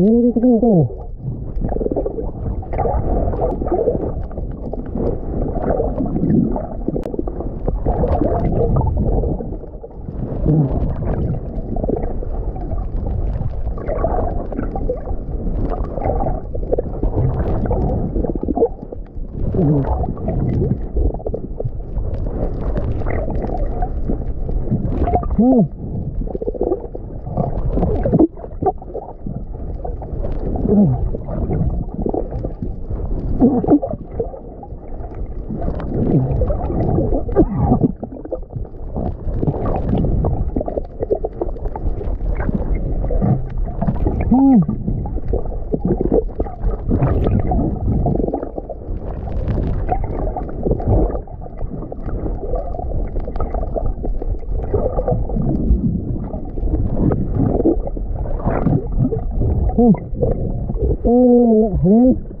見えるところだよ。Ooh. Oh, oh, oh,